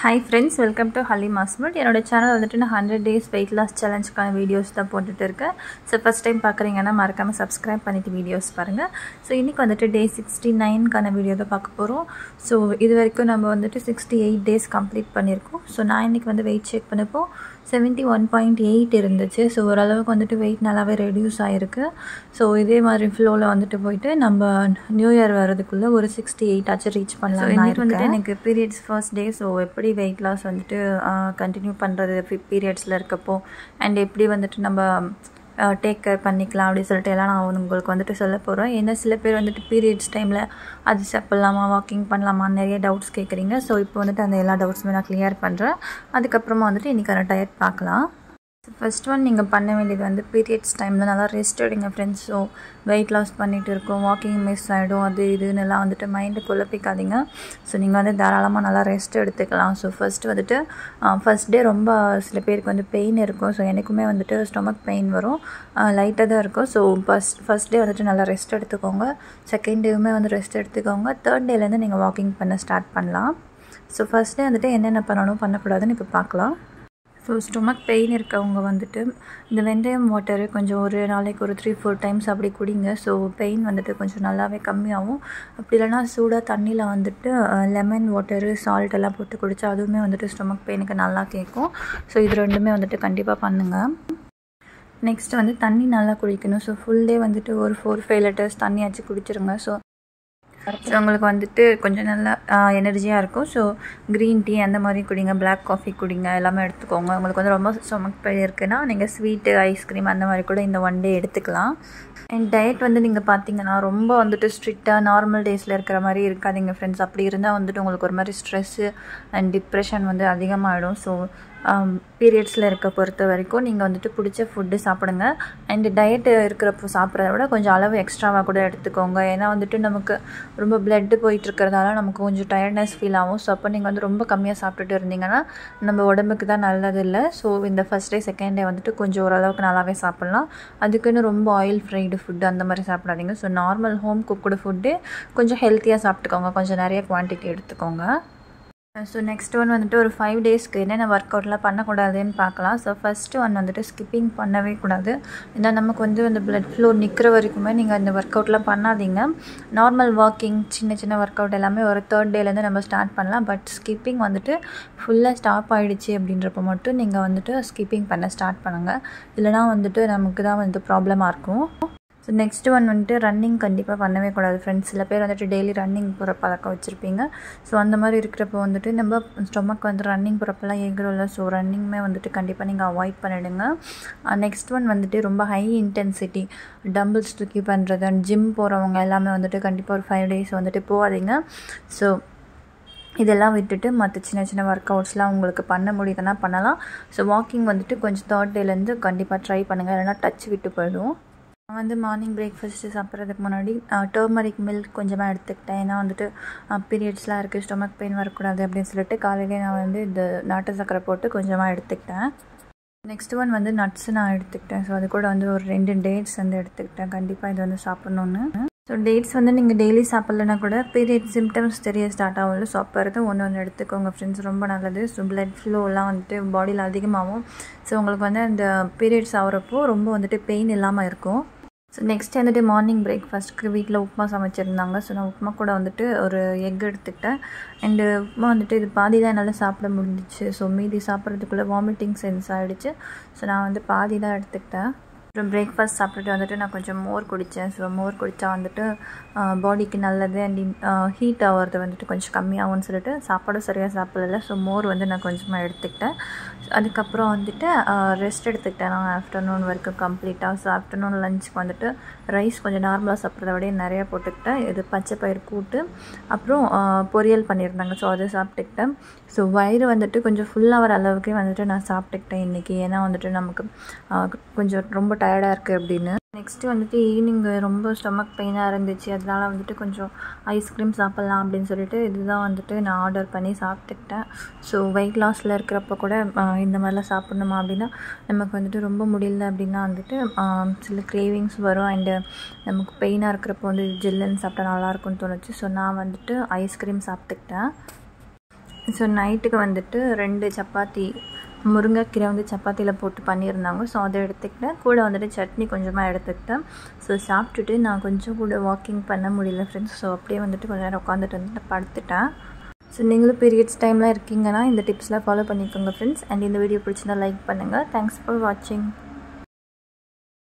Hi friends welcome to ஹலி மாஸ்மட் என்னோட சேனல் வந்துட்டு நான் ஹண்ட்ரட் டேஸ் வெயிட் லாஸ் சேலஞ்சுக்கான வீடியோஸ் தான் போட்டுட்டு இருக்கேன். ஸோ ஃபஸ்ட் டைம் பார்க்குறீங்கன்னா மறக்காமல் சப்ஸ்கிரைப் பண்ணிவிட்டு வீடியோஸ் பாருங்கள் ஸோ இன்றைக்கி வந்துட்டு டே சிக்ஸ்டி நைன்க்கான வீடியோ தான் பார்க்க போகிறோம் ஸோ இது வரைக்கும் நம்ம வந்துட்டு சிக்ஸ்டி எயிட் டேஸ் கம்ப்ளீட் பண்ணியிருக்கோம். ஸோ நான் இன்றைக்கி வந்து வெயிட் செக் பண்ணப்போ செவன்ட்டி ஒன் பாயிண்ட் எயிட் இருந்துச்சு. ஸோ ஓரளவுக்கு வந்துட்டு வெயிட் நல்லாவே ரெடியூஸ் ஆகிருக்கு ஸோ இதே மாதிரி ஃப்ளோவில் வந்துட்டு போயிட்டு நம்ம நியூ இயர் வர்றதுக்குள்ளே ஒரு சிக்ஸ்டி எயிட் ஆச்சு ரீச் பண்ணலாம் வந்துட்டு எனக்கு பீரியட்ஸ் ஃபர்ஸ்ட் டே ஸோ எப்படி வெயிட் லாஸ் வந்துட்டு கண்டினியூ பண்ணுறது பீரியட்ஸில் இருக்கப்போ அண்ட் எப்படி வந்துட்டு நம்ம டேக் கேர் பண்ணிக்கலாம் அப்படின்னு சொல்லிட்டு எல்லாம் நான் உங்களுக்கு வந்துட்டு சொல்ல போகிறேன் ஏன்னா சில பேர் வந்துட்டு பீரியட்ஸ் டைமில் அது சாப்பிட்லாமா வாக்கிங் பண்ணலாமா நிறைய டவுட்ஸ் கேட்குறீங்க ஸோ இப்போ வந்துட்டு அந்த எல்லா டவுட்ஸுமே நான் கிளியர் பண்ணுறேன் அதுக்கப்புறமா வந்துட்டு இன்றைக்கான டயட் பார்க்கலாம். ஃபஸ்ட் ஒன் நீங்கள் பண்ண வேண்டியது வந்து பீரியட்ஸ் டைமில் நல்லா ரெஸ்ட் எடுங்க ஃப்ரெண்ட்ஸ் ஸோ வெயிட் லாஸ் பண்ணிகிட்டு இருக்கோம். வாக்கிங் மிஸ் ஆகிடும் அது இதுன்னு எல்லாம் வந்துட்டு மைண்டு குழப்பிக்காதீங்க. ஸோ நீங்கள் வந்து தாராளமாக நல்லா ரெஸ்ட் எடுத்துக்கலாம். ஸோ ஃபஸ்ட்டு வந்துட்டு ஃபஸ்ட் டே ரொம்ப சில பேருக்கு வந்து பெயின் இருக்கும். ஸோ எனக்குமே வந்துட்டு ஸ்டொமக் பெயின் வரும். லைட்டாக தான் இருக்கும். ஸோ ஃபஸ்ட் ஃபஸ்ட் டே வந்துட்டு நல்லா ரெஸ்ட் எடுத்துக்கோங்க. செகண்ட் டேவுமே வந்து ரெஸ்ட் எடுத்துக்கோங்க. தேர்ட் டேலேருந்து நீங்கள் வாக்கிங் பண்ண ஸ்டார்ட் பண்ணலாம். ஸோ ஃபஸ்ட் டே வந்துட்டு என்னென்ன பண்ணணும் பண்ணக்கூடாதுன்னு இப்போ பார்க்கலாம். ஸோ ஸ்டொமக் பெயின் இருக்கவங்க வந்துட்டு இந்த வெந்தயம் வாட்டரு கொஞ்சம் ஒரு நாளைக்கு ஒரு த்ரீ ஃபோர் டைம்ஸ் அப்படி குடிங்க. ஸோ பெயின் வந்துட்டு கொஞ்சம் நல்லாவே கம்மியாகும். அப்படி இல்லைனா சூடாக தண்ணியில் வந்துட்டு லெமன் வாட்டரு சால்ட் எல்லாம் போட்டு குடித்தா அதுவுமே வந்துட்டு ஸ்டொமக் பெயினுக்கு நல்லா கேட்கும். ஸோ இது ரெண்டுமே வந்துட்டு கண்டிப்பாக பண்ணுங்கள் நெக்ஸ்ட் வந்து தண்ணி நல்லா குடிக்கணும். ஸோ ஃபுல் டே வந்துட்டு ஒரு ஃபோர் ஃபைவ் லிட்டர்ஸ் தண்ணியாச்சு குடிச்சிருங்க. ஸோ ஸோ உங்களுக்கு வந்துட்டு கொஞ்சம் நல்லா எனர்ஜியாக இருக்கும். ஸோ க்ரீன் டீ அந்த மாதிரி குடிங்க பிளாக் காஃபி குடிங்க எல்லாமே எடுத்துக்கோங்க. உங்களுக்கு வந்து ரொம்ப ஸ்டொமக் பெயின் இருக்குன்னா நீங்கள் ஸ்வீட்டு ஐஸ்கிரீம் அந்த மாதிரி கூட இந்த ஒன் டே எடுத்துக்கலாம். அண்ட் டயட் வந்து நீங்கள் பார்த்தீங்கன்னா ரொம்ப வந்துட்டு ஸ்ட்ரிக்டாக நார்மல் டேஸில் இருக்கிற மாதிரி இருக்காதிங்க ஃப்ரெண்ட்ஸ் அப்படி இருந்தால் வந்துட்டு உங்களுக்கு ஒரு மாதிரி ஸ்ட்ரெஸ்ஸு அண்ட் டிப்ரெஷன் வந்து அதிகமாகிடும் ஸோ Um, பீரியட்ஸில் இருக்க பொறுத்த வரைக்கும் நீங்கள் வந்துட்டு பிடிச்ச ஃபுட்டு சாப்பிடுங்க. அண்டு டயட்டு இருக்கிறப்போ சாப்பிட்றத விட கொஞ்சம் அளவு எக்ஸ்ட்ராவாக கூட எடுத்துக்கோங்க. ஏன்னா வந்துட்டு நமக்கு ரொம்ப பிளட்டு போயிட்டு இருக்கிறதால நமக்கு கொஞ்சம் டயர்ட்னஸ் ஃபீல் ஆகும். ஸோ அப்போ நீங்கள் வந்து ரொம்ப கம்மியாக சாப்பிட்டுட்டு இருந்தீங்கன்னா நம்ம உடம்புக்கு தான் நல்லது இல்லை ஸோ இந்த ஃபஸ்ட் டே செகண்ட் டே வந்துட்டு கொஞ்சம் ஓரளவுக்கு நல்லாவே சாப்பிட்லாம். அதுக்குன்னு ரொம்ப ஆயில் ஃப்ரைடு ஃபுட்டு அந்த மாதிரி சாப்பிடாதீங்க. So normal home cooked food கொஞ்சம் ஹெல்த்தியாக சாப்பிட்டுக்கோங்க. கொஞ்சம் நிறைய குவான்டிட்டி எடுத்துக்கோங்க. ஸோ நெக்ஸ்ட் ஒன் வந்துட்டு ஒரு ஃபைவ் டேஸ்க்கு என்னென்ன ஒர்க் அவுட்லாம் பண்ணக்கூடாதுன்னு பார்க்கலாம். ஸோ ஃபஸ்ட்டு ஒன் வந்துட்டு ஸ்கிப்பிங் பண்ணவே கூடாது. ஏன்னா நமக்கு வந்து அந்த பிளட் ஃப்ளோ நிற்கிற வரைக்குமே நீங்கள் அந்த ஒர்க் அவுட்லாம் பண்ணாதீங்க. நார்மல் வாக்கிங் சின்ன சின்ன ஒர்க் அவுட் எல்லாமே ஒரு தேர்ட் டேலேருந்து நம்ம ஸ்டார்ட் பண்ணலாம். பட் ஸ்கிப்பிங் வந்துட்டு ஃபுல்லாக ஸ்டாப் ஆகிடுச்சு அப்படின்றப்ப மட்டும் நீங்கள் வந்துட்டு ஸ்கிப்பிங் பண்ண ஸ்டார்ட் பண்ணுங்கள் இல்லைனா வந்துட்டு நமக்கு தான் வந்து ப்ராப்ளமாக இருக்கும். ஸோ நெக்ஸ்ட் ஒன் வந்துட்டு ரன்னிங் கண்டிப்பாக பண்ணவே கூடாது ஃப்ரெண்ட்ஸ் சில பேர் வந்துட்டு டெய்லி ரன்னிங் போகிற பழக்கம் வச்சுருப்பீங்க. ஸோ அந்த மாதிரி இருக்கிறப்போ வந்துட்டு நம்ம ஸ்டொமக் வந்து ரன்னிங் போகிறப்பெல்லாம் ஏங்குறோம்ல ஸோ ரன்னிங்குமே வந்துட்டு கண்டிப்பாக நீங்கள் அவாய்ட் பண்ணிவிடுங்க நெக்ஸ்ட் uh, ஒன் வந்துட்டு ரொம்ப ஹை இன்டென்சிட்டி டம்பிள்ஸ் தூக்கி பண்ணுறது அண்ட் ஜிம் போகிறவங்க எல்லாமே வந்துட்டு கண்டிப்பாக ஒரு ஃபைவ் டேஸ் வந்துட்டு போகாதீங்க. ஸோ இதெல்லாம் விட்டுட்டு மற்ற சின்ன சின்ன ஒர்க் அவுட்ஸ்லாம் உங்களுக்கு பண்ண முடியுதுன்னா பண்ணலாம். ஸோ வாக்கிங் வந்துட்டு கொஞ்சம் தேர்ட் டேலேருந்து கண்டிப்பாக ட்ரை பண்ணுங்கள் இல்லைனா டச் விட்டு போயிடும் நான் வந்து மார்னிங் பிரேக்ஃபாஸ்ட்டு சாப்பிட்றதுக்கு முன்னாடி டர்மரிக் மில்க் கொஞ்சமாக எடுத்துக்கிட்டேன். ஏன்னா வந்துட்டு பீரியட்ஸ்லாம் இருக்குது ஸ்டொமக் பெயின் வரக்கூடாது அப்படின்னு சொல்லிட்டு காலையிலே நான் வந்து இந்த நாட்டு சக்கரை போட்டு கொஞ்சமாக எடுத்துக்கிட்டேன். நெக்ஸ்ட் ஒன் வந்து நட்ஸ் நான் எடுத்துக்கிட்டேன். ஸோ அது கூட வந்து ஒரு ரெண்டு டேட்ஸ் வந்து எடுத்துக்கிட்டேன். கண்டிப்பாக இது வந்து சாப்பிட்ணுன்னு ஸோ டேட்ஸ் வந்து நீங்கள் டெய்லி சாப்பிட்லனா கூட பீரியட் சிம்டம்ஸ் தெரிய ஸ்டார்ட் ஆகும்ல. ஸோ அப்போ இருந்து ஒன்று ஒன்று எடுத்துக்கோங்க ஃப்ரெண்ட்ஸ் ரொம்ப நல்லது. ஸோ பிளட் ஃப்ளோலாம் வந்துட்டு பாடியில் அதிகமாகும். ஸோ உங்களுக்கு வந்து அந்த பீரியட்ஸ் ஆகிறப்போ ரொம்ப வந்துட்டு பெயின் இல்லாமல் இருக்கும். ஸோ நெக்ஸ்ட் வந்துட்டு மார்னிங் பிரேக்ஃபாஸ்ட்டுக்கு வீட்டில் உப்புமா சமைச்சிருந்தாங்க. ஸோ நான் உப்புமா கூட வந்துட்டு ஒரு எக் எடுத்துக்கிட்டேன். அண்டு உப்புமா வந்துட்டு இது பாதி தான் என்னால் சாப்பிட முடிஞ்சிச்சு. ஸோ மீதி சாப்பிட்றதுக்குள்ளே வாமிட்டிங் சென்ஸ் ஆகிடுச்சு ஸோ நான் வந்து பாதி தான் எடுத்துக்கிட்டேன். அப்புறம் பிரேக்ஃபாஸ்ட் சாப்பிட்டுட்டு வந்துட்டு நான் கொஞ்சம் மோர் குடித்தேன் ஸோ மோர் குடித்தா வந்துட்டு பாடிக்கு நல்லது அண்ட் ஹீட் ஆகிறது வந்துட்டு கொஞ்சம் கம்மியாகும்னு சொல்லிட்டு சாப்பாடும் சரியாக சாப்பிடல. ஸோ மோர் வந்து நான் கொஞ்சமாக எடுத்துக்கிட்டேன். அதுக்கப்புறம் வந்துட்டு ரெஸ்ட் எடுத்துக்கிட்டேன். நான் ஆஃப்டர்நூன் வரைக்கும் கம்ப்ளீட்டாக ஸோ ஆஃப்டர்நூன் லஞ்சுக்கு வந்துட்டு ரைஸ் கொஞ்சம் நார்மலாக சாப்பிட்றத விட நிறையா போட்டுக்கிட்டேன். இது பச்சை பயிர் கூட்டு அப்புறம் பொரியல் பண்ணியிருந்தாங்க. ஸோ அதை சாப்பிட்டுக்கிட்டேன். ஸோ வயிறு வந்துட்டு கொஞ்சம் ஃபுல்லாகிற அளவுக்கே வந்துட்டு நான் சாப்பிட்டுக்கிட்டேன் இன்றைக்கி ஏன்னா வந்துட்டு நமக்கு கொஞ்சம் ரொம்ப டயர்டாக இருக்குது அப்படின்னு. நெக்ஸ்ட்டு வந்துட்டு ஈவினிங் ரொம்ப ஸ்டொமக் பெயினாக இருந்துச்சு. அதனால் வந்துட்டு கொஞ்சம் ஐஸ்கிரீம் சாப்பிட்லாம் அப்படின்னு சொல்லிட்டு இதுதான் வந்துட்டு நான் ஆர்டர் பண்ணி சாப்பிட்டுக்கிட்டேன். ஸோ வெயிட் லாஸில் இருக்கிறப்ப கூட இந்த மாதிரிலாம் சாப்பிட்ணுமா அப்படின்னா நமக்கு வந்துட்டு ரொம்ப முடியல அப்படின்னா வந்துட்டு சில கிரேவிங்ஸ் வரும். அண்டு நமக்கு பெயினாக இருக்கிறப்போ வந்து ஜில்லுன்னு சாப்பிட்டா நல்லாயிருக்கும்னு தோணுச்சு. ஸோ நான் வந்துட்டு ஐஸ்கிரீம் சாப்பிட்டுக்கிட்டேன். ஸோ நைட்டுக்கு வந்துட்டு ரெண்டு சப்பாத்தி முருங்கைக்கீரை வந்து சப்பாத்தியில் போட்டு பண்ணியிருந்தாங்க. ஸோ அதை எடுத்துக்கிட்டேன். கூட வந்துட்டு சட்னி கொஞ்சமாக எடுத்துக்கிட்டேன். ஸோ சாப்பிட்டுட்டு நான் கொஞ்சம் கூட வாக்கிங் பண்ண முடியல ஃப்ரெண்ட்ஸ் ஸோ அப்படியே வந்துட்டு கொஞ்ச நேரம் உட்காந்துட்டு வந்துட்டு படுத்துட்டேன். ஸோ நீங்களும் பீரியட்ஸ் டைமில் இருக்கீங்கன்னா இந்த டிப்ஸ்லாம் ஃபாலோ பண்ணிக்கோங்க ஃப்ரெண்ட்ஸ் அண்ட் இந்த வீடியோ பிடிச்சிருந்தா லைக் பண்ணுங்கள் தேங்க்ஸ் ஃபார் வாட்சிங்